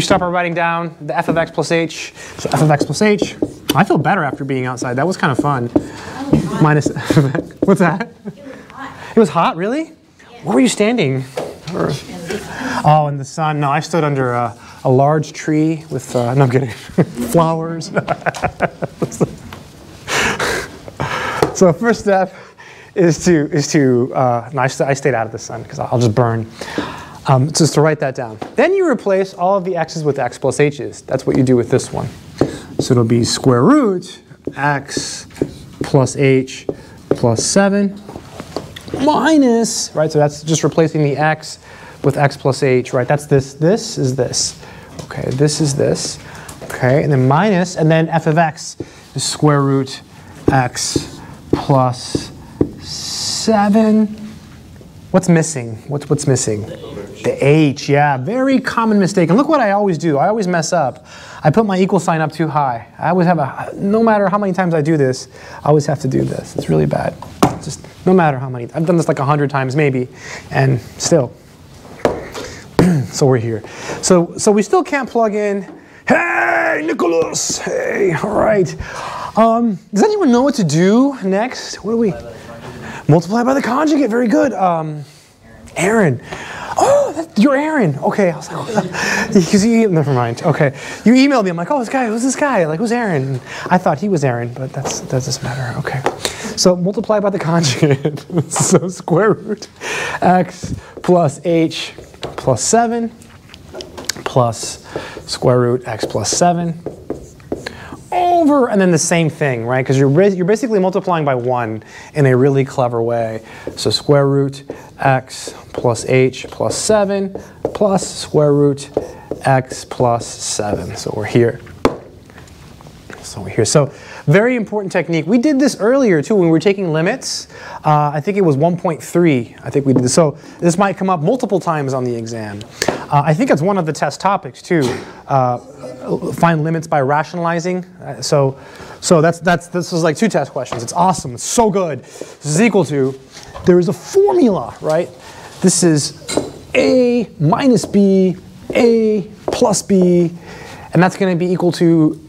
we start by writing down the f of x plus h. So f of x plus h. I feel better after being outside. That was kind of fun. Minus. What's that? It was hot, It was hot, really? Where were you standing? Oh, in the sun. No, I stood under a, a large tree with, uh, no, I'm kidding, flowers. so first step is to, is to uh, no, I, st- I stayed out of the sun because I'll just burn. Um, just to write that down. Then you replace all of the x's with x plus h's. That's what you do with this one. So it'll be square root x plus h plus 7 minus, right? So that's just replacing the x with x plus h, right? That's this, this is this. Okay, this is this. Okay, and then minus, and then f of x is square root x plus 7. What's missing? What's, what's missing? The h, yeah, very common mistake. And look what I always do. I always mess up. I put my equal sign up too high. I always have a, no matter how many times I do this, I always have to do this. It's really bad. Just no matter how many. I've done this like a hundred times maybe, and still. so we're here. So, so we still can't plug in, hey, Nicholas, hey, all right. Um, does anyone know what to do next? What do we? Multiply by the conjugate, very good. Um, Aaron. Oh, you're Aaron. Okay, I was like, oh, because you, never mind. Okay, you emailed me. I'm like, oh, this guy, who's this guy? Like, who's Aaron? And I thought he was Aaron, but that's that doesn't matter. Okay, so multiply by the conjugate. so square root x plus h plus seven plus square root x plus seven over, and then the same thing, right? Because you're, you're basically multiplying by one in a really clever way. So square root x plus h plus 7 plus square root x plus 7. So we're here. So we're here. So very important technique. We did this earlier too when we were taking limits. Uh, I think it was 1.3. I think we did this. So this might come up multiple times on the exam. Uh, I think it's one of the test topics too. Uh, find limits by rationalizing. Uh, so, so that's that's this is like two test questions. It's awesome. It's so good. This is equal to. There is a formula, right? This is a minus b, a plus b, and that's going to be equal to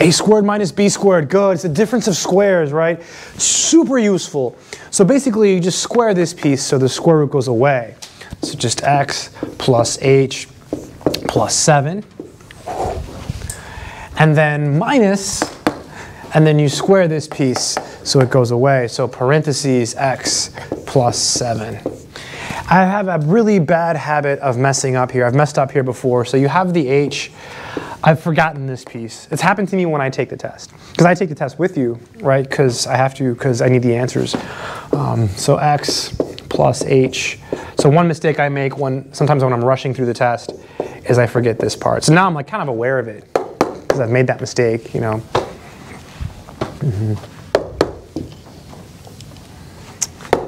a squared minus b squared. Good. It's the difference of squares, right? Super useful. So basically, you just square this piece so the square root goes away. So just x plus h plus 7. And then minus, and then you square this piece so it goes away. So parentheses x plus 7. I have a really bad habit of messing up here. I've messed up here before. So you have the h. I've forgotten this piece. It's happened to me when I take the test. Because I take the test with you, right? Because I have to, because I need the answers. Um, so x plus h. So one mistake I make when sometimes when I'm rushing through the test is I forget this part. So now I'm like kind of aware of it because I've made that mistake, you know. Mm-hmm.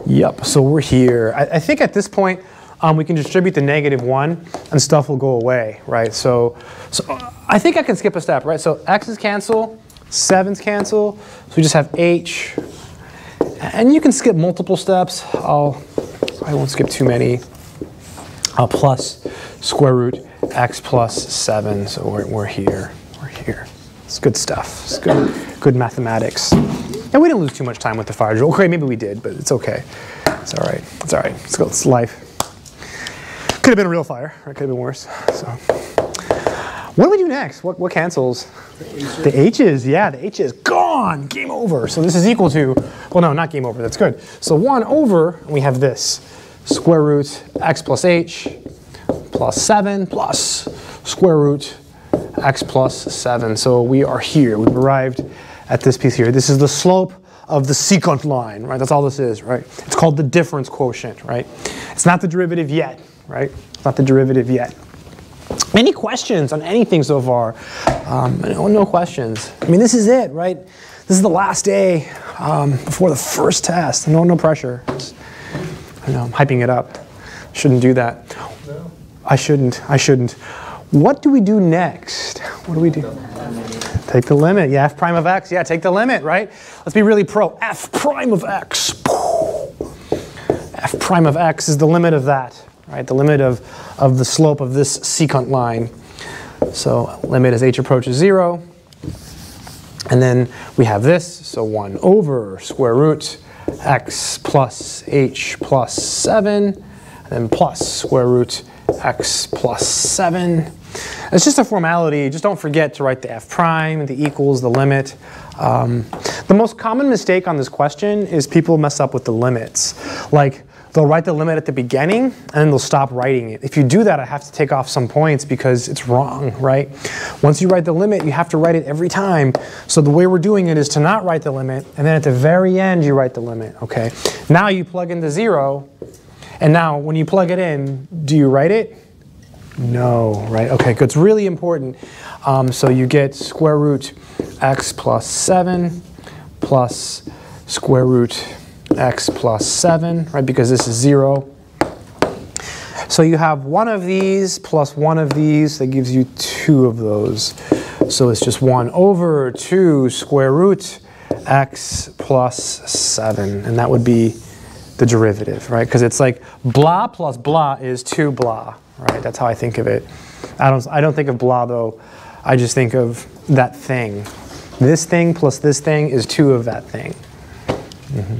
Yep, so we're here. I, I think at this point, um, we can distribute the negative one and stuff will go away, right? So, so uh, I think I can skip a step, right? So x's cancel, sevens cancel, so we just have h. And you can skip multiple steps. I'll, I won't skip too many. Uh, plus square root x plus 7, so we're, we're here, we're here. It's good stuff, it's good, good mathematics. And we didn't lose too much time with the fire drill. Okay, maybe we did, but it's okay. It's all right, it's all right, it's, it's life. Could have been a real fire, it could have been worse, so. What do we do next? What, what cancels? The H's, yeah, the H is gone, game over. So this is equal to, well no, not game over, that's good. So one over, we have this, square root x plus h plus 7 plus square root x plus 7. So we are here. We've arrived at this piece here. This is the slope of the secant line, right? That's all this is, right? It's called the difference quotient, right? It's not the derivative yet, right? It's not the derivative yet. Any questions on anything so far? Um, no, no questions. I mean, this is it, right? This is the last day um, before the first test. No, no pressure. It's, I know I'm hyping it up. Shouldn't do that. No. I shouldn't. I shouldn't. What do we do next? What do we do? Take the limit. Yeah, f prime of x. Yeah, take the limit, right? Let's be really pro. f prime of x. f prime of x is the limit of that. Right? The limit of, of the slope of this secant line. So limit as h approaches 0. And then we have this, so 1 over square root x plus h plus 7, and then plus square root x plus 7. It's just a formality. Just don't forget to write the f prime, the equals, the limit. Um, the most common mistake on this question is people mess up with the limits. Like they'll write the limit at the beginning and then they'll stop writing it. If you do that, I have to take off some points because it's wrong, right? Once you write the limit, you have to write it every time. So the way we're doing it is to not write the limit and then at the very end you write the limit, okay? Now you plug in the zero and now when you plug it in, do you write it? No, right? Okay, good. It's really important. Um, so you get square root x plus 7 plus square root x plus 7, right? Because this is 0. So you have one of these plus one of these. That gives you two of those. So it's just 1 over 2 square root x plus 7. And that would be the derivative, right? Because it's like blah plus blah is 2 blah right? That's how I think of it. I don't, I don't think of blah though. I just think of that thing. This thing plus this thing is two of that thing. Mm -hmm.